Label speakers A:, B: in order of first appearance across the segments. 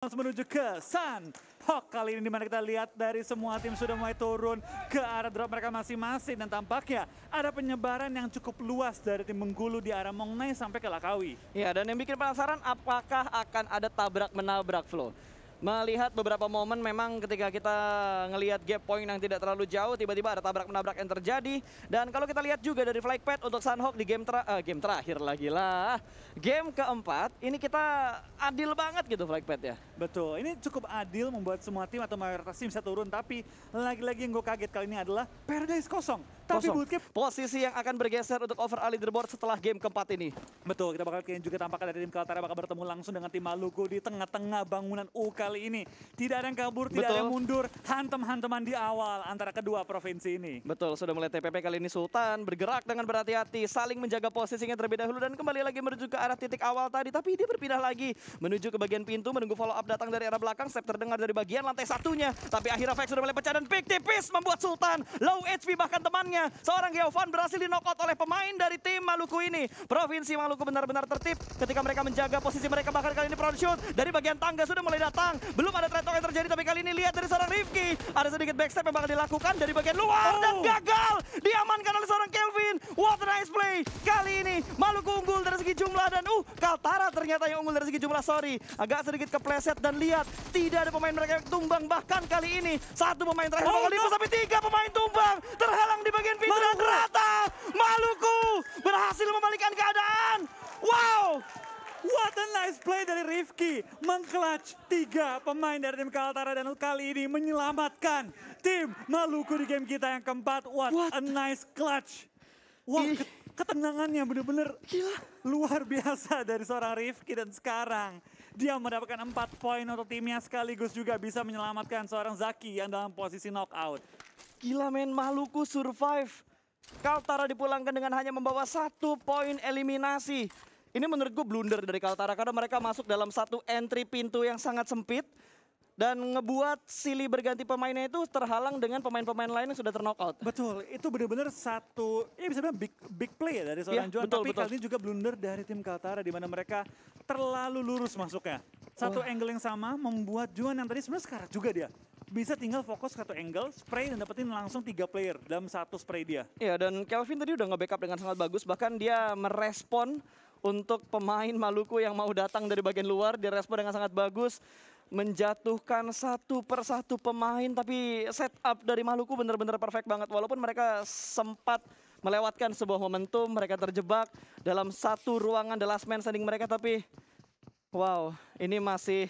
A: Langsung menuju ke Sun Hawk. Kali ini di mana kita lihat dari semua tim sudah mulai turun ke arah drop mereka masing-masing. Dan tampaknya ada penyebaran yang cukup luas dari tim Menggulu di arah Mongnai sampai ke Lakawi.
B: Ya, dan yang bikin penasaran apakah akan ada tabrak menabrak flow melihat beberapa momen memang ketika kita ngelihat gap point yang tidak terlalu jauh tiba-tiba ada tabrak menabrak yang terjadi. Dan kalau kita lihat juga dari flag pad untuk Sunhawk di game ter uh, game terakhir lagi lah. Game keempat ini kita adil banget gitu flag pad ya.
A: Betul ini cukup adil membuat semua tim atau mayoritas tim bisa turun. Tapi lagi-lagi yang gue kaget kali ini adalah Paradise kosong tapi
B: kosong.
A: bootcamp
B: posisi yang akan bergeser untuk overall leaderboard setelah game keempat ini
A: betul kita bakal juga tampaknya dari tim Kaltara bakal bertemu langsung dengan tim Maluku di tengah-tengah bangunan UK kali ini. Tidak ada yang kabur, Betul. tidak ada yang mundur. Hantem-hanteman di awal antara kedua provinsi ini.
B: Betul, sudah mulai TPP kali ini Sultan bergerak dengan berhati-hati, saling menjaga posisinya terlebih dahulu dan kembali lagi menuju ke arah titik awal tadi. Tapi dia berpindah lagi menuju ke bagian pintu, menunggu follow up datang dari arah belakang. Step terdengar dari bagian lantai satunya. Tapi akhirnya Vex sudah mulai pecah dan pick tipis membuat Sultan low HP bahkan temannya. Seorang Geovan berhasil di knockout oleh pemain dari tim Maluku ini. Provinsi Maluku benar-benar tertib ketika mereka menjaga posisi mereka bahkan kali ini front shoot dari bagian tangga sudah mulai datang. Belum ada trade talk yang terjadi tapi kali ini lihat dari seorang Rifki. Ada sedikit backstep yang bakal dilakukan dari bagian luar oh. dan gagal. Diamankan oleh seorang Kelvin. What a nice play. Kali ini Maluku unggul dari segi jumlah dan uh Kaltara ternyata yang unggul dari segi jumlah sorry. Agak sedikit kepleset dan lihat tidak ada pemain mereka yang tumbang. Bahkan kali ini satu pemain terakhir oh, bakal no. tapi tiga pemain tumbang. Terhalang di bagian pintu dan rata. Maluku berhasil membalikkan keadaan. Wow,
A: What a nice play dari Rifki. Mengclutch tiga pemain dari tim Kaltara dan kali ini menyelamatkan tim Maluku di game kita yang keempat. What, What? a nice clutch. Wah, wow, ketenangannya bener-bener luar biasa dari seorang Rifki dan sekarang dia mendapatkan empat poin untuk timnya sekaligus juga bisa menyelamatkan seorang Zaki yang dalam posisi knockout.
B: Gila men, Maluku survive. Kaltara dipulangkan dengan hanya membawa satu poin eliminasi. Ini menurut gue blunder dari Kaltara karena mereka masuk dalam satu entry pintu yang sangat sempit dan ngebuat Silly berganti pemainnya itu terhalang dengan pemain-pemain lain yang sudah terknockout.
A: Betul, itu benar-benar satu, ya bisa bilang big, big play ya dari seorang ya, Juan. Betul, tapi betul. kali ini juga blunder dari tim Kaltara di mana mereka terlalu lurus masuknya. Satu oh. angle yang sama membuat Juan yang tadi sebenarnya sekarang juga dia bisa tinggal fokus satu angle, spray dan dapetin langsung tiga player dalam satu spray dia.
B: Iya dan Kelvin tadi udah nge-backup dengan sangat bagus, bahkan dia merespon untuk pemain Maluku yang mau datang dari bagian luar. Direspon dengan sangat bagus. Menjatuhkan satu persatu pemain. Tapi setup dari Maluku benar-benar perfect banget. Walaupun mereka sempat melewatkan sebuah momentum. Mereka terjebak dalam satu ruangan the last man standing mereka. Tapi wow ini masih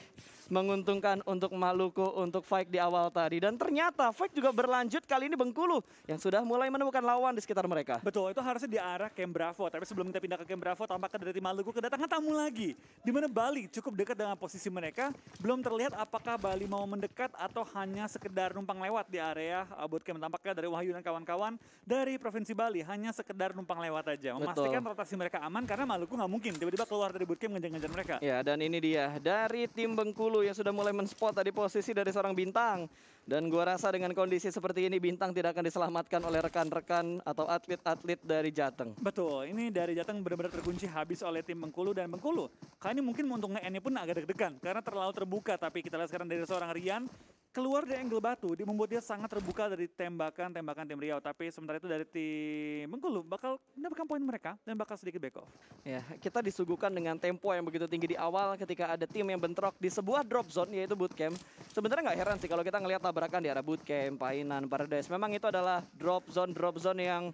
B: menguntungkan untuk Maluku untuk fight di awal tadi. Dan ternyata fight juga berlanjut kali ini Bengkulu yang sudah mulai menemukan lawan di sekitar mereka.
A: Betul, itu harusnya di arah Camp Bravo. Tapi sebelum kita pindah ke Camp Bravo, tampaknya dari Maluku kedatangan tamu lagi. Di mana Bali cukup dekat dengan posisi mereka. Belum terlihat apakah Bali mau mendekat atau hanya sekedar numpang lewat di area uh, bootcamp. Tampaknya dari Wahyu dan kawan-kawan dari Provinsi Bali hanya sekedar numpang lewat aja. Memastikan Betul. rotasi mereka aman karena Maluku nggak mungkin tiba-tiba keluar dari bootcamp ngejar-ngejar mereka.
B: Ya, dan ini dia dari tim Bengkulu yang sudah mulai menspot tadi posisi dari seorang bintang. Dan gua rasa dengan kondisi seperti ini bintang tidak akan diselamatkan oleh rekan-rekan atau atlet-atlet dari Jateng.
A: Betul, ini dari Jateng benar-benar terkunci habis oleh tim Bengkulu dan Bengkulu. Kali ini mungkin untuk nge pun agak deg-degan karena terlalu terbuka. Tapi kita lihat sekarang dari seorang Rian keluar dari angle batu, dia membuat dia sangat terbuka dari tembakan-tembakan tim Riau. Tapi sementara itu dari tim Bengkulu bakal mendapatkan poin mereka dan bakal sedikit back off.
B: Ya, kita disuguhkan dengan tempo yang begitu tinggi di awal ketika ada tim yang bentrok di sebuah drop zone yaitu bootcamp. Sebenarnya nggak heran sih kalau kita ngelihat tabrakan di arah bootcamp, Painan, Paradise. Memang itu adalah drop zone drop zone yang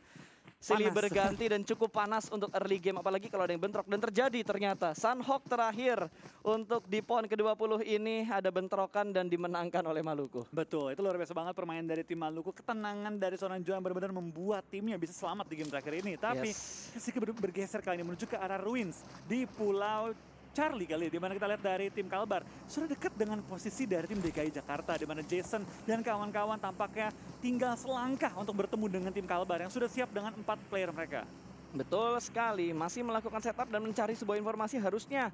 B: Silih berganti dan cukup panas untuk early game apalagi kalau ada yang bentrok dan terjadi ternyata Sunhawk terakhir untuk di pon ke-20 ini ada bentrokan dan dimenangkan oleh Maluku.
A: Betul, itu luar biasa banget permainan dari tim Maluku. Ketenangan dari seorang Joan benar-benar membuat timnya bisa selamat di game terakhir ini. Tapi yes. bergeser kali ini menuju ke arah Ruins di Pulau Charlie kali di mana kita lihat dari tim Kalbar. Sudah dekat dengan posisi dari tim DKI Jakarta di mana Jason dan kawan-kawan tampaknya tinggal selangkah untuk bertemu dengan tim Kalbar yang sudah siap dengan empat player mereka.
B: Betul sekali, masih melakukan setup dan mencari sebuah informasi harusnya.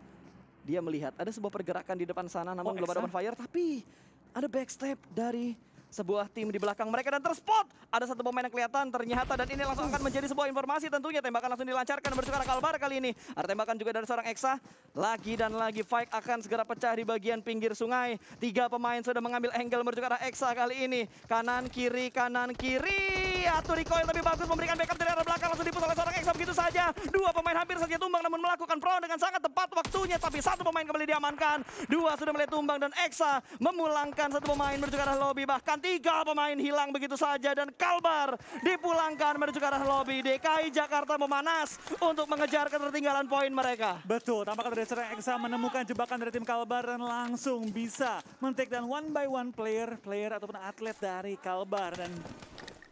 B: Dia melihat ada sebuah pergerakan di depan sana namun oh, belum ada fire tapi ada backstep dari sebuah tim di belakang mereka dan terspot. Ada satu pemain yang kelihatan ternyata dan ini langsung akan menjadi sebuah informasi tentunya tembakan langsung dilancarkan arah Kalbar kali ini. Ada tembakan juga dari seorang Eksa. Lagi dan lagi fight akan segera pecah di bagian pinggir sungai. Tiga pemain sudah mengambil angle arah Eksa kali ini. Kanan kiri kanan kiri. Atur recoil lebih bagus memberikan backup dari arah belakang langsung dipus oleh seorang Eksa begitu saja. Dua pemain hampir saja tumbang namun melakukan pro dengan sangat tepat waktunya tapi satu pemain kembali diamankan. Dua sudah mulai tumbang dan Eksa memulangkan satu pemain menuju ke arah lobby bahkan tiga pemain hilang begitu saja dan Kalbar dipulangkan menuju ke arah lobby. DKI Jakarta memanas untuk mengejar ketertinggalan poin mereka.
A: Betul, tampaknya dari serang Eksa menemukan jebakan dari tim Kalbar dan langsung bisa men-take down one by one player, player ataupun atlet dari Kalbar dan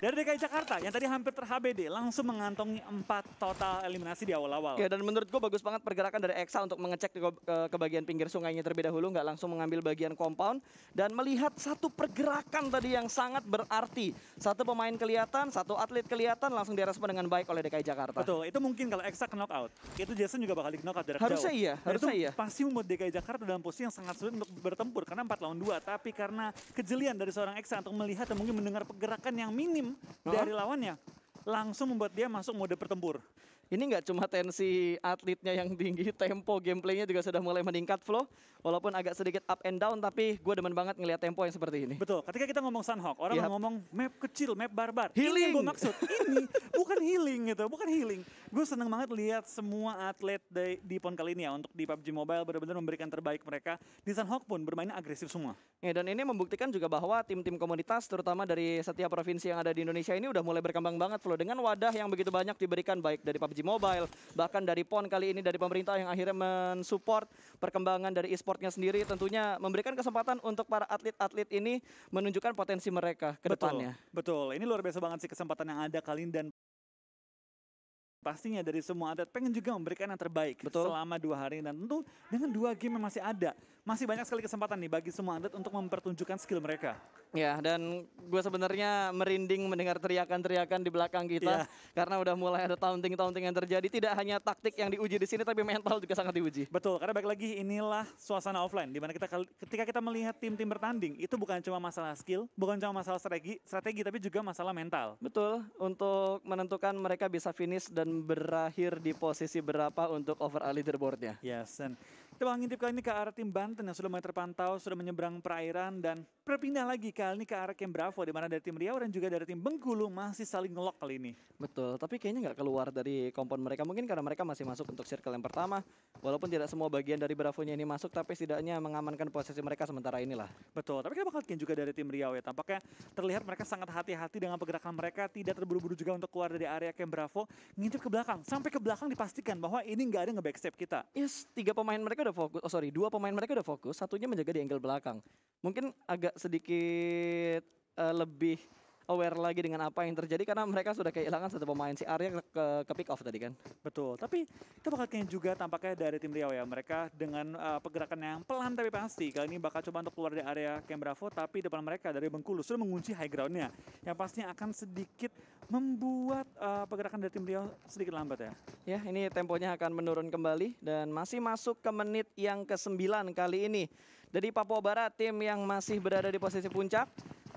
A: dari DKI Jakarta yang tadi hampir ter-HBD langsung mengantongi empat total eliminasi di awal-awal.
B: Ya dan menurut gue bagus banget pergerakan dari Eksa untuk mengecek ke, ke, ke bagian pinggir sungainya terlebih dahulu, nggak langsung mengambil bagian compound dan melihat satu pergerakan tadi yang sangat berarti. Satu pemain kelihatan, satu atlet kelihatan langsung direspon dengan baik oleh DKI Jakarta.
A: Betul, itu mungkin kalau Eksa ke knockout, itu Jason juga bakal di knockout dari
B: Harusnya
A: jauh.
B: iya,
A: Dan
B: harusnya
A: itu
B: iya.
A: Pasti membuat DKI Jakarta dalam posisi yang sangat sulit untuk bertempur karena 4 lawan 2, tapi karena kejelian dari seorang Eksa untuk melihat dan mungkin mendengar pergerakan yang minim Dari lawannya, langsung membuat dia masuk mode pertempur.
B: Ini nggak cuma tensi atletnya yang tinggi, tempo gameplaynya juga sudah mulai meningkat flow. Walaupun agak sedikit up and down, tapi gue demen banget ngelihat tempo yang seperti ini.
A: Betul, ketika kita ngomong Sunhawk, orang
B: Yap.
A: ngomong map kecil, map barbar. Ini
B: Healing.
A: yang gue maksud, ini bukan healing gitu, bukan healing. Gue seneng banget lihat semua atlet di, di PON kali ini ya, untuk di PUBG Mobile benar-benar memberikan terbaik mereka. Di Sunhawk pun bermainnya agresif semua.
B: Ya, dan ini membuktikan juga bahwa tim-tim komunitas, terutama dari setiap provinsi yang ada di Indonesia ini udah mulai berkembang banget flow dengan wadah yang begitu banyak diberikan baik dari PUBG Mobile, bahkan dari PON kali ini dari pemerintah yang akhirnya mensupport perkembangan dari e-sportnya sendiri, tentunya memberikan kesempatan untuk para atlet-atlet ini menunjukkan potensi mereka ke depannya.
A: Betul, betul. Ini luar biasa banget sih kesempatan yang ada kali ini dan pastinya dari semua atlet pengen juga memberikan yang terbaik
B: Betul.
A: selama dua hari dan tentu dengan dua game yang masih ada masih banyak sekali kesempatan nih bagi semua atlet untuk mempertunjukkan skill mereka.
B: Ya, dan gue sebenarnya merinding mendengar teriakan-teriakan di belakang kita
A: Iya.
B: karena udah mulai ada taunting-taunting yang terjadi. Tidak hanya taktik yang diuji di sini, tapi mental juga sangat diuji.
A: Betul, karena baik lagi inilah suasana offline di mana kita ketika kita melihat tim-tim bertanding itu bukan cuma masalah skill, bukan cuma masalah strategi, strategi tapi juga masalah mental.
B: Betul, untuk menentukan mereka bisa finish dan berakhir di posisi berapa untuk overall leaderboardnya.
A: Yes, dan kita bakal ngintip kali ini ke arah tim Banten yang sudah mulai terpantau, sudah menyeberang perairan dan berpindah lagi kali ini ke arah Camp Bravo di mana dari tim Riau dan juga dari tim Bengkulu masih saling ngelok kali ini.
B: Betul, tapi kayaknya nggak keluar dari kompon mereka. Mungkin karena mereka masih masuk untuk circle yang pertama. Walaupun tidak semua bagian dari Bravo-nya ini masuk, tapi setidaknya mengamankan posisi mereka sementara inilah.
A: Betul, tapi kita bakal lihat juga dari tim Riau ya. Tampaknya terlihat mereka sangat hati-hati dengan pergerakan mereka, tidak terburu-buru juga untuk keluar dari area Camp Bravo, ngintip ke belakang. Sampai ke belakang dipastikan bahwa ini nggak ada nge-backstep kita.
B: Yes, tiga pemain mereka udah fokus. Oh sorry, dua pemain mereka udah fokus. Satunya menjaga di angle belakang. Mungkin agak sedikit eh, lebih aware lagi dengan apa yang terjadi karena mereka sudah kehilangan satu pemain si Arya ke, ke, pick off tadi kan.
A: Betul, tapi kita bakal kayaknya juga tampaknya dari tim Riau ya. Mereka dengan uh, pergerakan yang pelan tapi pasti. Kali ini bakal coba untuk keluar dari area Camp Bravo, tapi depan mereka dari Bengkulu sudah mengunci high groundnya. Yang pastinya akan sedikit membuat uh, pergerakan dari tim Riau sedikit lambat ya.
B: Ya, ini temponya akan menurun kembali dan masih masuk ke menit yang ke-9 kali ini. Dari Papua Barat, tim yang masih berada di posisi puncak.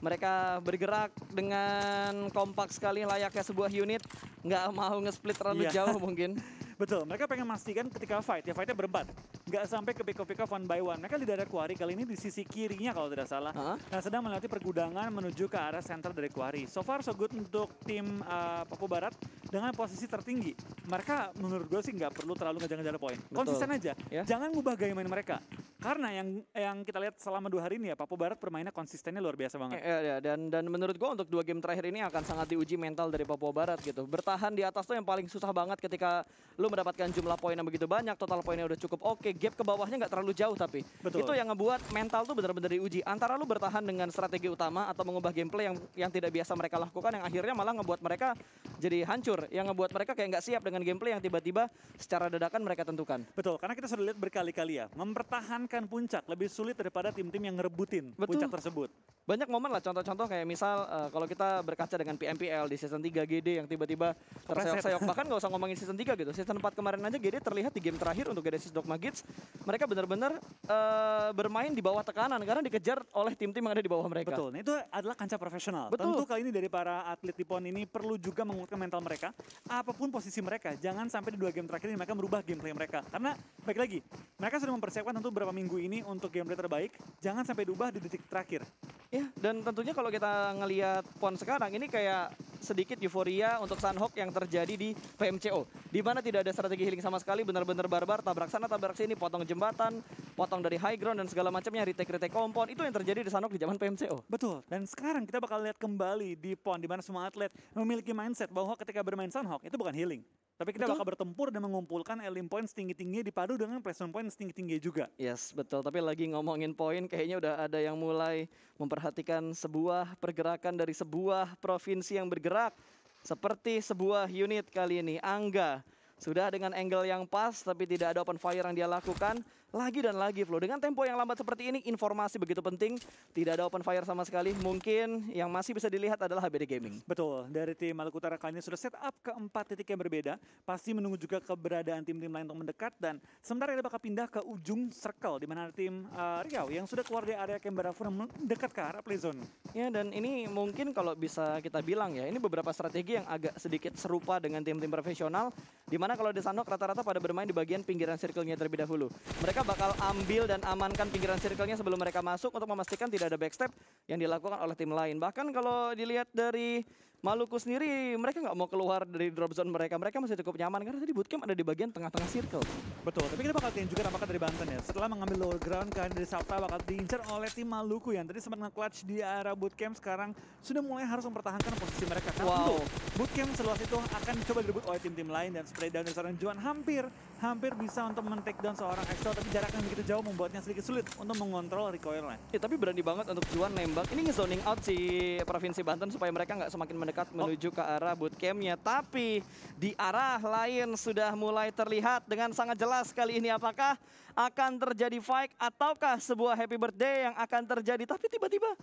B: Mereka bergerak dengan kompak sekali layaknya sebuah unit. Nggak mau nge-split terlalu
A: Iya.
B: jauh mungkin.
A: Betul, mereka pengen memastikan ketika fight, ya fightnya berempat. Nggak sampai ke pick off one by one. Mereka di daerah Kuari kali ini di sisi kirinya kalau tidak salah.
B: Hah?
A: Nah, sedang melewati pergudangan menuju ke arah center dari Kuari. So far so good untuk tim uh, Papua Barat dengan posisi tertinggi. Mereka menurut gue sih nggak perlu terlalu ngejar-ngejar poin. Konsisten aja.
B: Ya.
A: Jangan ngubah gaya main mereka. Karena yang yang kita lihat selama dua hari ini ya Papua Barat permainnya konsistennya luar biasa banget.
B: Ya, ya, dan dan menurut gua untuk dua game terakhir ini akan sangat diuji mental dari Papua Barat gitu. Bertahan di atas tuh yang paling susah banget ketika lu mendapatkan jumlah poin yang begitu banyak, total poinnya udah cukup oke, gap ke bawahnya nggak terlalu jauh tapi
A: Betul.
B: itu yang ngebuat mental tuh benar-benar diuji. Antara lu bertahan dengan strategi utama atau mengubah gameplay yang yang tidak biasa mereka lakukan yang akhirnya malah ngebuat mereka jadi hancur, yang ngebuat mereka kayak nggak siap dengan gameplay yang tiba-tiba secara dadakan mereka tentukan.
A: Betul, karena kita sudah lihat berkali-kali ya, mempertahankan puncak lebih sulit daripada tim-tim yang ngerebutin
B: Betul.
A: puncak tersebut.
B: Banyak momen lah contoh-contoh kayak misal eh, kalau kita berkaca dengan PMPL di season 3 GD yang tiba-tiba terseok-seok bahkan nggak usah ngomongin season 3 gitu. Season 4 kemarin aja GD terlihat di game terakhir untuk Genesis Dogma Kids mereka benar-benar eh, bermain di bawah tekanan karena dikejar oleh tim-tim yang ada di bawah mereka.
A: Betul, nah itu adalah kancah profesional.
B: Betul.
A: Tentu kali ini dari para atlet di PON ini perlu juga menguatkan mental mereka. Apa pun posisi mereka, jangan sampai di dua game terakhir ini mereka merubah gameplay mereka. Karena baik lagi, mereka sudah mempersiapkan tentu beberapa minggu ini untuk gameplay terbaik. Jangan sampai diubah di detik terakhir.
B: Ya, dan tentunya kalau kita ngelihat PON sekarang ini kayak sedikit euforia untuk Sunhawk yang terjadi di PMCO. Di mana tidak ada strategi healing sama sekali, benar-benar barbar, tabrak sana, tabrak sini, potong jembatan, potong dari high ground dan segala macamnya, retake-retake kompon. Itu yang terjadi di Sunhawk di zaman PMCO.
A: Betul. Dan sekarang kita bakal lihat kembali di PON di mana semua atlet memiliki mindset bahwa ketika bermain Sunhawk itu bukan healing. Tapi kita
B: Betul.
A: bakal bertempur dan mengumpulkan elim points tinggi-tinggi dipadu dengan placement points tinggi-tinggi juga.
B: Yes, betul. Tapi lagi ngomongin poin, kayaknya udah ada yang mulai memperhatikan sebuah pergerakan dari sebuah provinsi yang bergerak. Seperti sebuah unit kali ini, Angga. Sudah dengan angle yang pas, tapi tidak ada open fire yang dia lakukan. Lagi dan lagi, Flo. Dengan tempo yang lambat seperti ini, informasi begitu penting. Tidak ada open fire sama sekali. Mungkin yang masih bisa dilihat adalah HBD Gaming.
A: Betul, dari tim Maluku Utara kali ini sudah set up ke empat titik yang berbeda. Pasti menunggu juga keberadaan tim-tim lain untuk mendekat. Dan sementara kita bakal pindah ke ujung circle, di mana tim uh, Riau yang sudah keluar dari area Canberra Forum mendekat ke arah play zone.
B: Ya dan ini mungkin kalau bisa kita bilang ya ini beberapa strategi yang agak sedikit serupa dengan tim-tim profesional Di mana kalau di Sanok rata-rata pada bermain di bagian pinggiran circle-nya terlebih dahulu Mereka bakal ambil dan amankan pinggiran circle-nya sebelum mereka masuk untuk memastikan tidak ada backstep yang dilakukan oleh tim lain. Bahkan kalau dilihat dari Maluku sendiri mereka nggak mau keluar dari drop zone mereka Mereka masih cukup nyaman karena tadi bootcamp ada di bagian tengah-tengah circle
A: Betul, tapi kita bakal lihat juga dari Banten ya. Setelah mengambil lower ground, kan dari Sabta bakal diincar oleh tim Maluku yang tadi sempat nge-clutch di arah bootcamp sekarang sudah mulai harus mempertahankan posisi mereka. Karena
B: Wow.
A: tentu, bootcamp seluas itu akan coba direbut oleh tim-tim lain dan spray down dari seorang Juan hampir hampir bisa untuk men-take down seorang Axel tapi jaraknya begitu jauh membuatnya sedikit sulit untuk mengontrol recoilnya.
B: Ya, tapi berani banget untuk Juan nembak. Ini nge-zoning out si Provinsi Banten supaya mereka nggak semakin mendekat menuju ke arah bootcampnya. Tapi di arah lain sudah mulai terlihat dengan sangat jelas kali ini apakah akan terjadi fight ataukah sebuah happy birthday yang akan terjadi. Tapi tiba-tiba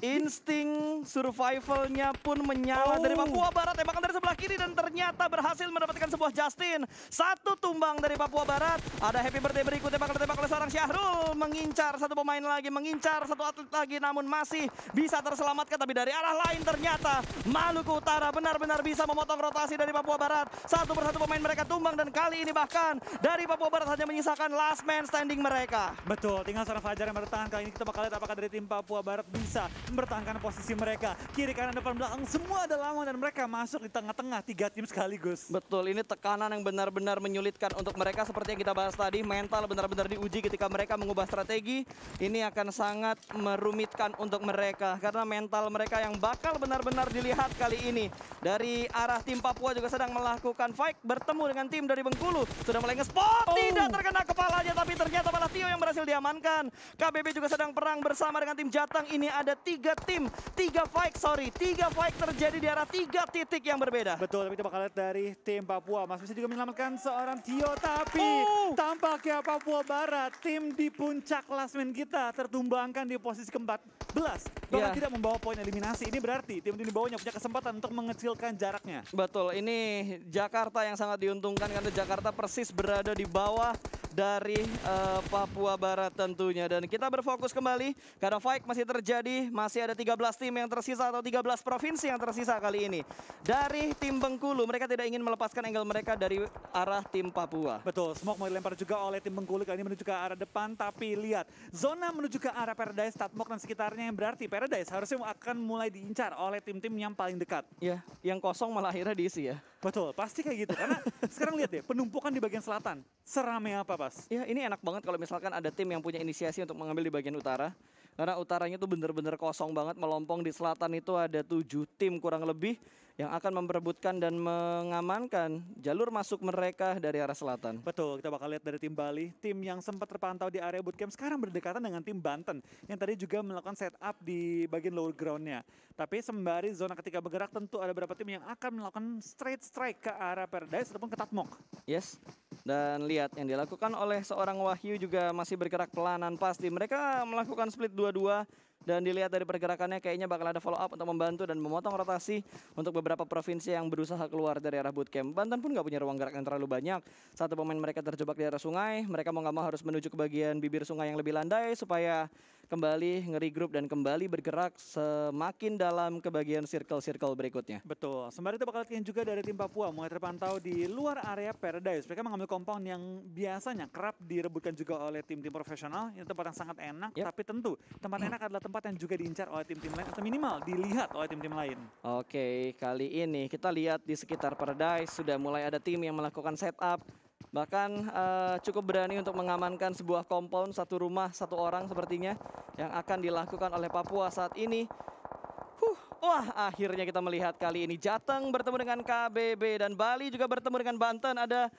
B: insting survivalnya pun menyala dari
A: Oh.
B: Papua Barat. Tembakan dari sebelah kiri dan ternyata berhasil mendapatkan sebuah Justin. Satu tumbang dari Papua Barat. Ada happy birthday berikutnya bakal ditembak oleh seorang Syahrul. Mengincar satu pemain lagi mengincar satu atlet lagi namun masih bisa terselamatkan. Tapi dari arah lain ternyata Maluku Utara benar-benar bisa memotong rotasi dari Papua Barat. Satu persatu pemain mereka tumbang dan kali ini bahkan dari Papua Barat hanya menyisakan last man standing mereka.
A: Betul, tinggal seorang Fajar yang bertahan. Kali ini kita bakal lihat apakah dari tim Papua Barat bisa mempertahankan posisi mereka. Kiri, kanan, depan, belakang, semua ada lawan dan mereka masuk di tengah-tengah tiga tim sekaligus.
B: Betul, ini tekanan yang benar-benar menyulitkan untuk mereka seperti yang kita bahas tadi. Mental benar-benar diuji ketika mereka mengubah strategi. Ini akan sangat merumitkan untuk mereka. Karena mental mereka yang bakal benar-benar dilihat kali ini. Dari arah tim Papua juga sedang melakukan fight. Bertemu dengan tim dari Bengkulu. Sudah mulai nge-spot.
A: Oh.
B: Tidak terkena kepalanya. Tapi ternyata malah Tio yang berhasil diamankan. KBB juga sedang perang bersama dengan tim Jatang. Ini ada tiga tim. Tiga fight, sorry. Tiga fight terjadi di arah tiga titik yang berbeda.
A: Betul, tapi kita bakal lihat dari tim Papua. Mas bisa juga menyelamatkan seorang Tio, tapi
B: Oh.
A: tampaknya Papua Barat, tim di puncak klasmen kita tertumbangkan di posisi ke-14. Bahkan
B: Iya.
A: tidak membawa poin eliminasi. Ini berarti tim di bawahnya punya kesempatan untuk mengecilkan jaraknya.
B: Betul, ini Jakarta yang sangat diuntungkan karena Jakarta persis berada di bawah dari eh, Papua Barat tentunya. Dan kita berfokus kembali karena fight masih terjadi, masih ada 13 tim yang tersisa atau 13 provinsi yang tersisa kali ini. Dari tim Bengkulu, mereka tidak ingin melepaskan angle mereka dari arah tim Papua.
A: Betul, smoke mau dilempar juga oleh tim Bengkulu kali ini menuju ke arah depan, tapi lihat zona menuju ke arah Paradise, Tatmok dan sekitarnya yang berarti Paradise harusnya akan mulai diincar oleh tim-tim yang paling dekat.
B: Ya, yang kosong malah akhirnya diisi ya.
A: Betul, pasti kayak gitu. Karena sekarang lihat deh, penumpukan di bagian selatan. Seramai apa, Pas?
B: Ya ini enak banget kalau misalkan ada tim yang punya inisiasi untuk mengambil di bagian utara. Karena utaranya tuh bener-bener kosong banget, melompong di selatan itu ada tujuh tim kurang lebih yang akan memperebutkan dan mengamankan jalur masuk mereka dari arah selatan.
A: Betul, kita bakal lihat dari tim Bali, tim yang sempat terpantau di area bootcamp sekarang berdekatan dengan tim Banten yang tadi juga melakukan setup di bagian lower groundnya. Tapi sembari zona ketika bergerak tentu ada beberapa tim yang akan melakukan straight strike ke arah Paradise ataupun ke Tatmok.
B: Yes, dan lihat yang dilakukan oleh seorang Wahyu juga masih bergerak pelanan pasti. Mereka melakukan split dua-dua dan dilihat dari pergerakannya kayaknya bakal ada follow up untuk membantu dan memotong rotasi untuk beberapa provinsi yang berusaha keluar dari arah bootcamp. Banten pun nggak punya ruang gerak yang terlalu banyak. Satu pemain mereka terjebak di arah sungai, mereka mau nggak mau harus menuju ke bagian bibir sungai yang lebih landai supaya kembali ngeri grup dan kembali bergerak semakin dalam ke bagian circle-circle berikutnya.
A: Betul. Sembari itu bakal lihat juga dari tim Papua mulai terpantau di luar area Paradise. Mereka mengambil compound yang biasanya kerap direbutkan juga oleh tim-tim profesional. Ini tempat yang sangat enak, yep. tapi tentu tempat enak adalah tempat yang juga diincar oleh tim-tim lain atau minimal dilihat oleh tim-tim lain.
B: Oke, kali ini kita lihat di sekitar Paradise sudah mulai ada tim yang melakukan setup Bahkan uh, cukup berani untuk mengamankan sebuah compound satu rumah satu orang sepertinya yang akan dilakukan oleh Papua saat ini. Huh, wah akhirnya kita melihat kali ini Jateng bertemu dengan KBB dan Bali juga bertemu dengan Banten. Ada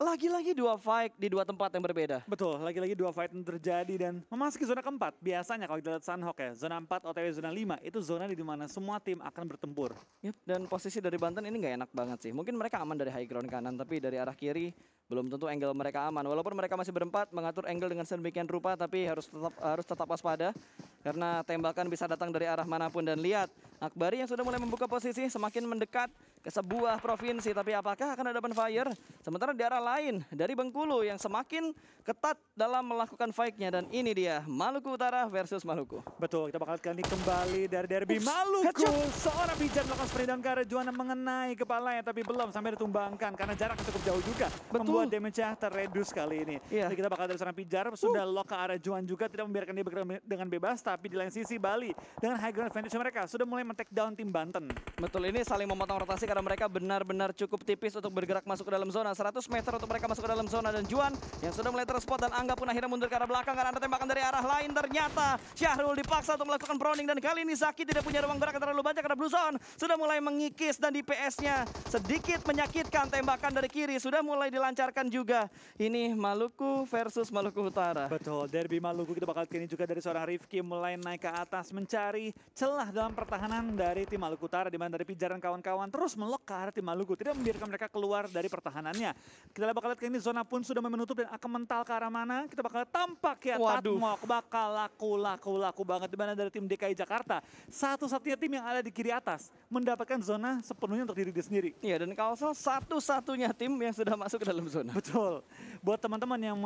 B: lagi-lagi dua fight di dua tempat yang berbeda.
A: Betul, lagi-lagi dua fight yang terjadi dan memasuki zona keempat. Biasanya kalau kita lihat Sunhawk ya, zona 4 OTW zona 5 itu zona di mana semua tim akan bertempur.
B: Yep, dan posisi dari Banten ini nggak enak banget sih. Mungkin mereka aman dari high ground kanan, tapi dari arah kiri belum tentu angle mereka aman. Walaupun mereka masih berempat mengatur angle dengan sedemikian rupa, tapi harus tetap harus tetap waspada karena tembakan bisa datang dari arah mana pun dan lihat Akbari yang sudah mulai membuka posisi semakin mendekat ke sebuah provinsi. Tapi apakah akan ada bonfire? Sementara di arah lain dari Bengkulu yang semakin ketat dalam melakukan fight-nya. Dan ini dia Maluku Utara versus Maluku.
A: Betul, kita bakal kali kembali dari derby Ups, Maluku. Headshot. Seorang pijat melakukan down ke Juana mengenai kepalanya. Tapi belum sampai ditumbangkan karena jaraknya cukup jauh juga. Betul. Membuat damage-nya terredus kali ini. Iya. Jadi kita bakal dari seorang pijar sudah uh. lock ke arah Juan juga. Tidak membiarkan dia bergerak dengan bebas. Tapi di lain sisi Bali dengan high ground advantage mereka sudah mulai men-take down tim Banten.
B: Betul, ini saling memotong rotasi karena mereka benar-benar cukup tipis untuk bergerak masuk ke dalam zona. 100 meter untuk mereka masuk ke dalam zona dan Juan yang sudah mulai terspot dan Angga pun akhirnya mundur ke arah belakang karena ada tembakan dari arah lain. Ternyata Syahrul dipaksa untuk melakukan proning dan kali ini Zaki tidak punya ruang gerak terlalu banyak karena Blue Zone sudah mulai mengikis dan di PS-nya sedikit menyakitkan tembakan dari kiri sudah mulai dilancarkan juga. Ini Maluku versus Maluku Utara.
A: Betul, derby Maluku kita bakal kini juga dari seorang Rifki mulai naik ke atas mencari celah dalam pertahanan dari tim Maluku Utara di mana dari pijaran kawan-kawan terus arah tim Maluku, tidak membiarkan mereka keluar dari pertahanannya. Kita bakal lihat ini zona pun sudah menutup dan akan mental ke arah mana. Kita bakal tampak ya Waduh. Tatmok bakal laku, laku, laku banget di mana dari tim DKI Jakarta. Satu-satunya tim yang ada di kiri atas mendapatkan zona sepenuhnya untuk diri dia sendiri.
B: Iya dan Kalsel satu-satunya tim yang sudah masuk ke dalam zona.
A: Betul. Buat teman-teman yang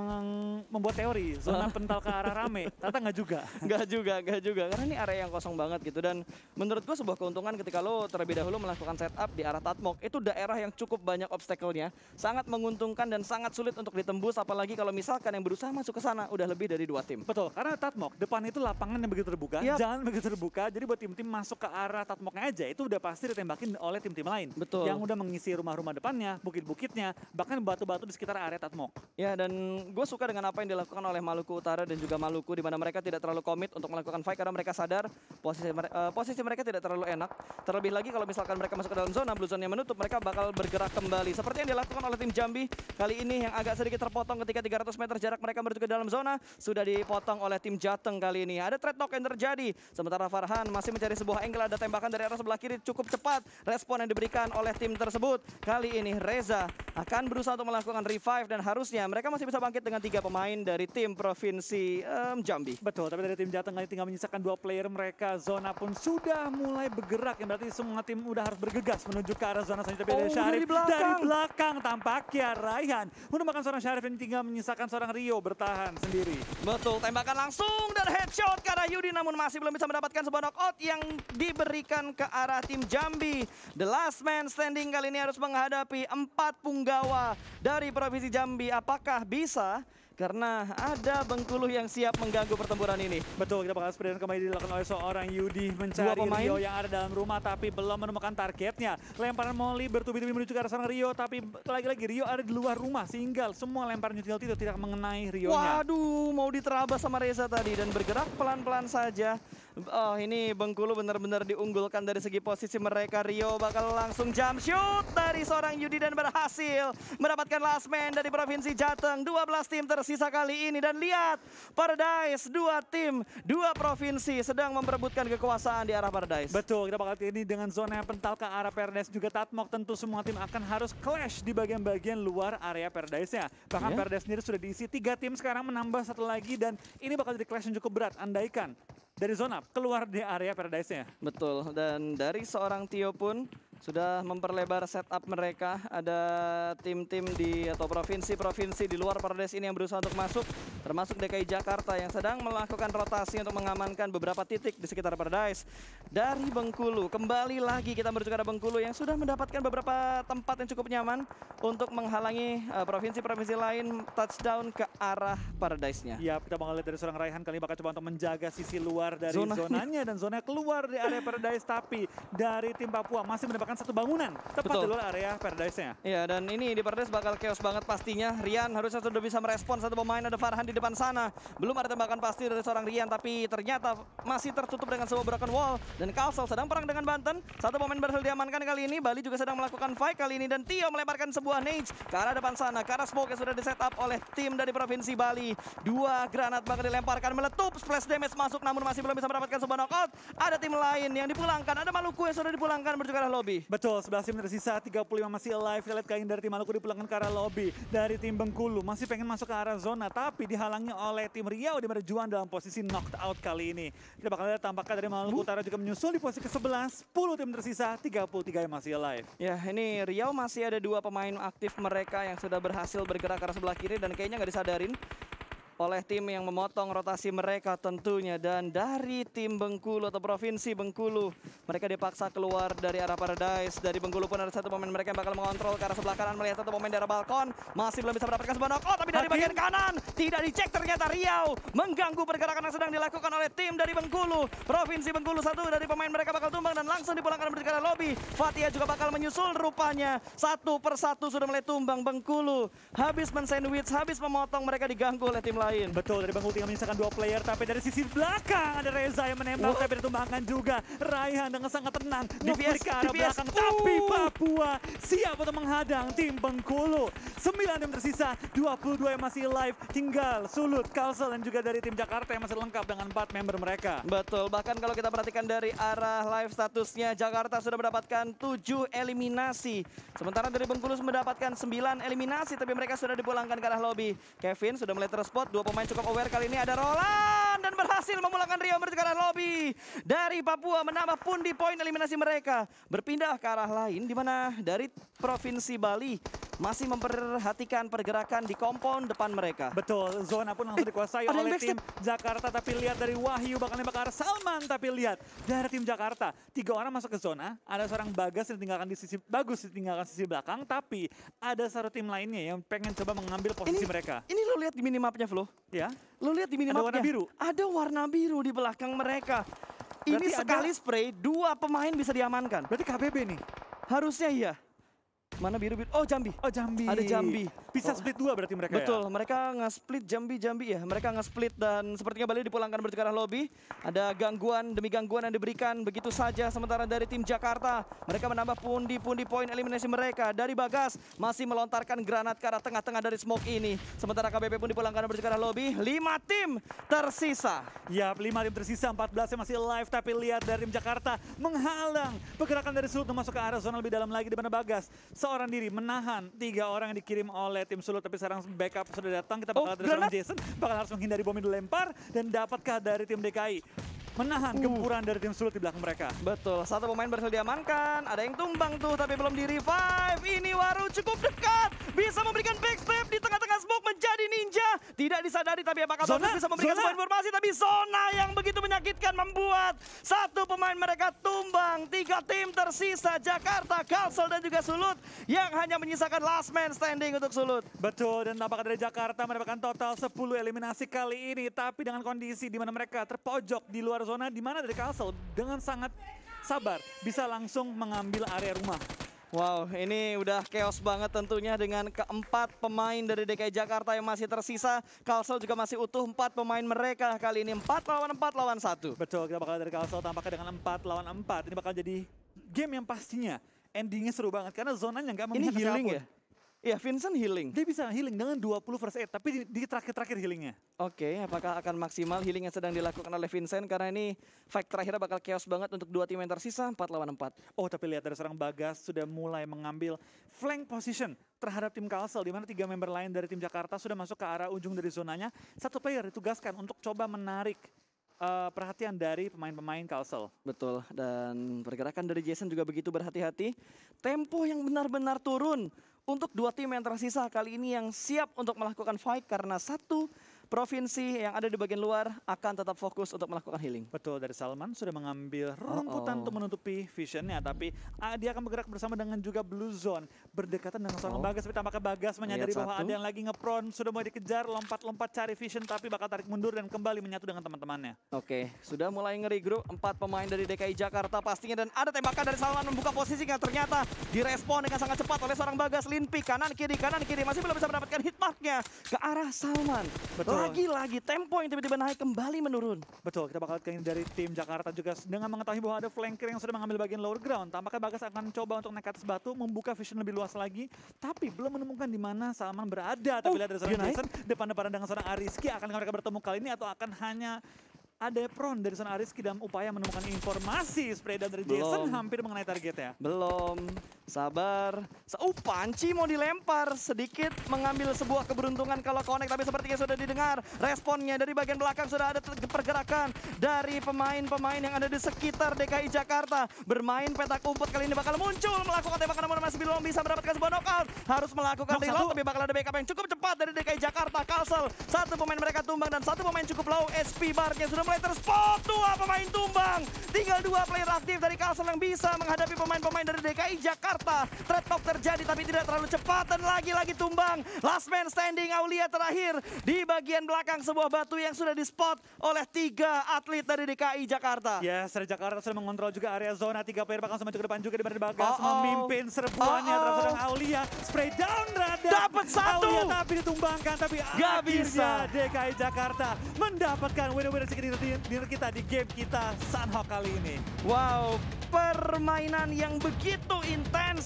A: membuat teori zona pental ke arah rame, ternyata nggak juga.
B: Nggak juga, nggak juga. Karena ini area yang kosong banget gitu dan menurut gue sebuah keuntungan ketika lo terlebih dahulu melakukan setup di arah Tatmok itu daerah yang cukup banyak obstacle-nya, sangat menguntungkan dan sangat sulit untuk ditembus apalagi kalau misalkan yang berusaha masuk ke sana udah lebih dari dua tim.
A: Betul, karena Tatmok depan itu lapangan yang begitu terbuka, yep. jalan begitu terbuka, jadi buat tim-tim masuk ke arah Tatmoknya aja itu udah pasti ditembakin oleh tim-tim lain.
B: Betul.
A: Yang udah mengisi rumah-rumah depannya, bukit-bukitnya, bahkan batu-batu di sekitar area Tatmok.
B: Ya dan gue suka dengan apa yang dilakukan oleh Maluku Utara dan juga Maluku di mana mereka tidak terlalu komit untuk melakukan fight karena mereka sadar posisi, uh, posisi mereka tidak terlalu enak. Terlebih lagi kalau misalkan mereka masuk ke dalam zona, blue zone yang menutup, mereka bakal bergerak kembali. Seperti yang dilakukan oleh tim Jambi kali ini yang agak sedikit terpotong ketika 300 meter jarak mereka menuju ke dalam zona, sudah dipotong oleh tim Jateng kali ini. Ada trade talk yang terjadi, sementara Farhan masih mencari sebuah angle, ada tembakan dari arah sebelah kiri cukup cepat. Respon yang diberikan oleh tim tersebut. Kali ini Reza akan berusaha untuk melakukan revive dan harusnya mereka masih bisa bangkit dengan tiga pemain dari tim Provinsi um, Jambi.
A: Betul, tapi dari tim Jateng kali tinggal menyisakan dua player mereka. Zona pun sudah mulai bergerak, yang berarti semua tim udah harus bergegas menuju ke arah zona selanjutnya. Oh, Syarif dari belakang. Dari belakang tampaknya Raihan menemukan seorang Syarif yang tinggal menyisakan seorang Rio bertahan sendiri.
B: Betul, tembakan langsung dan headshot ke arah Yudi namun masih belum bisa mendapatkan sebuah knockout yang diberikan ke arah tim Jambi. The last man standing kali ini harus menghadapi empat punggawa dari Provinsi Jambi. Apakah bisa karena ada Bengkulu yang siap mengganggu pertempuran ini.
A: Betul, kita bakal sprint kembali dilakukan oleh seorang Yudi mencari Rio yang ada dalam rumah tapi belum menemukan targetnya. Lemparan Molly bertubi-tubi menuju ke arah seorang Rio tapi lagi-lagi Rio ada di luar rumah sehingga semua lemparan utility itu tidak mengenai Rio-nya.
B: Waduh, mau diterabas sama Reza tadi dan bergerak pelan-pelan saja Oh ini Bengkulu benar-benar diunggulkan dari segi posisi mereka. Rio bakal langsung jump shoot dari seorang Yudi dan berhasil mendapatkan last man dari Provinsi Jateng. 12 tim tersisa kali ini dan lihat Paradise dua tim, dua provinsi sedang memperebutkan kekuasaan di arah Paradise.
A: Betul, kita bakal ini dengan zona yang pental ke arah Paradise juga Tatmok. Tentu semua tim akan harus clash di bagian-bagian luar area Paradise-nya. Bahkan
B: Iya.
A: Paradise sendiri sudah diisi tiga tim sekarang menambah satu lagi dan ini bakal jadi clash yang cukup berat. Andaikan dari zona keluar di area Paradise-nya.
B: Betul, dan dari seorang Tio pun sudah memperlebar setup mereka. Ada tim-tim di atau provinsi-provinsi di luar Paradise ini yang berusaha untuk masuk, termasuk DKI Jakarta yang sedang melakukan rotasi untuk mengamankan beberapa titik di sekitar Paradise. Dari Bengkulu, kembali lagi kita menuju ke arah Bengkulu yang sudah mendapatkan beberapa tempat yang cukup nyaman untuk menghalangi eh, provinsi-provinsi lain touchdown ke arah Paradise-nya.
A: Ya, kita bakal lihat dari seorang Raihan kali ini bakal coba untuk menjaga sisi luar dari
B: Zonanya.
A: zonanya dan zona keluar di area Paradise. Tapi dari tim Papua masih mendapatkan satu bangunan tepat
B: Betul.
A: di luar area Paradise-nya.
B: Iya dan ini di Paradise bakal chaos banget pastinya. Rian harusnya sudah bisa merespon satu pemain ada Farhan di depan sana. Belum ada tembakan pasti dari seorang Rian tapi ternyata masih tertutup dengan sebuah broken wall. Dan Kalsel sedang perang dengan Banten. Satu pemain berhasil diamankan kali ini. Bali juga sedang melakukan fight kali ini dan Tio melemparkan sebuah nage ke arah depan sana. Arah smoke yang sudah di setup oleh tim dari Provinsi Bali. Dua granat bakal dilemparkan meletup. Splash damage masuk namun masih belum bisa mendapatkan sebuah knockout. Ada tim lain yang dipulangkan. Ada Maluku yang sudah dipulangkan menuju ke arah lobby.
A: Betul, 11 tim tersisa, 35 masih alive. Kita lihat kali ini dari tim Maluku dipulangkan ke arah lobby. Dari tim Bengkulu masih pengen masuk ke arah zona, tapi dihalangi oleh tim Riau di mana Juan dalam posisi knocked out kali ini. Kita bakal lihat tampaknya dari Maluku Utara juga menyusul di posisi ke-11. 10 tim tersisa, 33 yang masih alive.
B: Ya, ini Riau masih ada dua pemain aktif mereka yang sudah berhasil bergerak ke arah sebelah kiri dan kayaknya nggak disadarin oleh tim yang memotong rotasi mereka tentunya. Dan dari tim Bengkulu atau provinsi Bengkulu mereka dipaksa keluar dari arah Paradise. Dari Bengkulu pun ada satu pemain mereka yang bakal mengontrol ke arah sebelah kanan melihat satu pemain dari balkon. Masih belum bisa mendapatkan sebuah knockout tapi dari
A: Hakim.
B: bagian kanan tidak dicek ternyata Riau. Mengganggu pergerakan yang sedang dilakukan oleh tim dari Bengkulu. Provinsi Bengkulu satu dari pemain mereka bakal tumbang dan langsung dipulangkan arah lobby. Fatia juga bakal menyusul rupanya satu persatu sudah mulai tumbang Bengkulu. Habis mensandwich habis memotong mereka diganggu oleh tim lain
A: Betul, dari Bengkulu tinggal menyisakan dua player, tapi dari sisi belakang ada Reza yang menembak,
B: Wah.
A: tapi ditumbangkan juga. Raihan dengan sangat tenang, ngeflick ke arah
B: DPS.
A: belakang, tapi
B: Uh.
A: Papua siap untuk menghadang tim Bengkulu. 9 tim tersisa, 22 yang masih live, tinggal Sulut, Kalsel, dan juga dari tim Jakarta yang masih lengkap dengan 4 member mereka.
B: Betul, bahkan kalau kita perhatikan dari arah live statusnya Jakarta sudah mendapatkan 7 eliminasi. Sementara dari Bengkulu mendapatkan 9 eliminasi tapi mereka sudah dipulangkan ke arah lobby. Kevin sudah mulai terspot, dua pemain cukup aware kali ini ada Roland dan berhasil memulangkan Rio arah lobby. Dari Papua menambah pundi poin eliminasi mereka. Berpindah ke arah lain di mana dari Provinsi Bali masih memperhatikan pergerakan di kompon depan mereka.
A: Betul, zona pun langsung dikuasai
B: ada yang
A: oleh tim. Jakarta. Tapi lihat dari Wahyu bakal nembak arah Salman. Tapi lihat dari tim Jakarta, tiga orang masuk ke zona. Ada seorang Bagas yang ditinggalkan di sisi bagus ditinggalkan sisi belakang. Tapi ada satu tim lainnya yang pengen coba mengambil posisi
B: Ini-
A: mereka.
B: Ini lo lihat di minimapnya, Flo.
A: Ya,
B: Lo lihat di minimapnya.
A: warna biru?
B: Ada warna biru di belakang mereka. Ini
A: Berarti ada-
B: sekali spray, dua pemain bisa diamankan.
A: berarti KBB nih.
B: Harusnya iya. Mana biru-biru? Oh, Jambi.
A: Oh Jambi.
B: Ada Jambi.
A: Bisa
B: Oh.
A: split dua berarti mereka
B: Betul,
A: ya?
B: mereka nge-split Jambi-Jambi ya. Mereka nge-split dan sepertinya Bali dipulangkan menuju ke arah lobby. Ada gangguan demi gangguan yang diberikan begitu saja. Sementara dari tim Jakarta, mereka menambah pundi-pundi poin eliminasi mereka. Dari Bagas masih melontarkan granat ke arah tengah-tengah dari smoke ini. Sementara KBP pun dipulangkan menuju ke arah lobby. Lima tim tersisa.
A: Ya, 5 tim tersisa, 14 yang masih live. Tapi lihat dari tim Jakarta menghalang pergerakan dari untuk masuk ke arah zona lebih dalam lagi di mana Bagas. Seorang diri menahan tiga orang yang dikirim oleh tim Sulut. Tapi sekarang backup sudah datang. Kita bakal
B: Oh, granat.
A: Jason. Bakal harus menghindari bom yang dilempar. Dan dapatkah dari tim DKI menahan
B: Uh.
A: gempuran dari tim Sulut di belakang mereka.
B: Betul, satu pemain berhasil diamankan. Ada yang tumbang tuh tapi belum di revive. Ini Waru cukup dekat. Bisa memberikan backstep di tengah-tengah smoke menjadi ninja. Tidak disadari tapi apakah
A: Zona,
B: bisa memberikan sebuah informasi. Tapi zona yang begitu menyakitkan membuat satu pemain mereka tumbang. Tiga tim tersisa Jakarta, Kalsel dan juga Sulut. Yang hanya menyisakan last man standing untuk Sulut.
A: Betul, dan tampaknya dari Jakarta mendapatkan total 10 eliminasi kali ini. Tapi dengan kondisi di mana mereka terpojok di luar zona, di mana dari Kalsel dengan sangat sabar bisa langsung mengambil area rumah.
B: Wow, ini udah chaos banget tentunya dengan keempat pemain dari DKI Jakarta yang masih tersisa. Kalsel juga masih utuh empat pemain mereka. Kali ini empat lawan empat lawan satu.
A: Betul, kita bakal dari Kalsel tampaknya dengan 4 lawan 4. Ini bakal jadi game yang pastinya endingnya seru banget karena zonanya nggak
B: Ini
A: memihak
B: healing
A: siapa pun.
B: ya? Iya, Vincent healing.
A: Dia bisa healing dengan 20 first aid, tapi di, di terakhir-terakhir healingnya.
B: Oke, apakah akan maksimal healing yang sedang dilakukan oleh Vincent? Karena ini fight terakhirnya bakal chaos banget untuk dua tim yang tersisa, 4 lawan 4.
A: Oh, tapi lihat dari seorang Bagas sudah mulai mengambil flank position terhadap tim Kalsel, di mana tiga member lain dari tim Jakarta sudah masuk ke arah ujung dari zonanya. Satu player ditugaskan untuk coba menarik eh, perhatian dari pemain-pemain Kalsel.
B: Betul, dan pergerakan dari Jason juga begitu berhati-hati. Tempo yang benar-benar turun untuk dua tim yang tersisa kali ini yang siap untuk melakukan fight karena satu provinsi yang ada di bagian luar akan tetap fokus untuk melakukan healing.
A: Betul, dari Salman sudah mengambil rumputan
B: Oh-oh.
A: untuk menutupi visionnya, tapi ah, dia akan bergerak bersama dengan juga Blue Zone, berdekatan dengan seorang
B: Oh.
A: Bagas, tapi tampaknya Bagas menyadari bahwa ada yang lagi ngepron, sudah mulai dikejar, lompat-lompat cari vision, tapi bakal tarik mundur dan kembali menyatu dengan teman-temannya.
B: Oke, sudah mulai ngeri grup empat pemain dari DKI Jakarta pastinya dan ada tembakan dari Salman membuka posisi yang ternyata direspon dengan sangat cepat oleh seorang Bagas Linpi kanan kiri kanan kiri masih belum bisa mendapatkan hitmarknya ke arah Salman.
A: Betul.
B: Lagi-lagi tempo yang tiba-tiba naik kembali menurun.
A: Betul, kita bakal lihat dari tim Jakarta juga dengan mengetahui bahwa ada flanker yang sudah mengambil bagian lower ground. Tampaknya Bagas akan coba untuk naik ke atas batu, membuka vision lebih luas lagi, tapi belum menemukan di mana Salman berada. Tapi
B: Oh,
A: lihat dari seorang? Jason, depan-depan dengan seorang Ariski, akan mereka bertemu kali ini atau akan hanya ada pron dari seorang Ariski dalam upaya menemukan informasi spray down dari Jason
B: Belum.
A: hampir mengenai targetnya.
B: Belum. Sabar. Sa- Uh, panci mau dilempar. Sedikit mengambil sebuah keberuntungan kalau connect. Tapi sepertinya sudah didengar. Responnya dari bagian belakang sudah ada pergerakan dari pemain-pemain yang ada di sekitar DKI Jakarta. Bermain petak umpet kali ini bakal muncul. Melakukan tembakan namun masih belum bisa mendapatkan sebuah knockout. Harus melakukan
A: Knock
B: reload. Tapi bakal ada backup yang cukup cepat dari DKI Jakarta. Kalsel. Satu pemain mereka tumbang dan satu pemain cukup low. SP bar-nya sudah mulai terspot. Dua pemain tumbang. Tinggal dua player aktif dari Kalsel yang bisa menghadapi pemain-pemain dari DKI Jakarta. Trade talk terjadi tapi tidak terlalu cepat dan lagi-lagi tumbang. Last man standing Aulia terakhir di bagian belakang sebuah batu yang sudah di-spot oleh tiga atlet dari DKI Jakarta.
A: Yes, dari Jakarta sudah mengontrol juga area zona. Tiga player bakal maju ke depan juga di Bagas
B: Uh-oh.
A: memimpin serbuannya
B: Uh-oh.
A: terhadap seorang Aulia. Spray down rada.
B: Dapat satu.
A: Aulia tapi ditumbangkan. Tapi
B: Gak
A: akhirnya
B: bisa.
A: DKI Jakarta mendapatkan winner-winner dinner kita di game kita Sunhawk kali ini.
B: Wow, permainan yang begitu intens.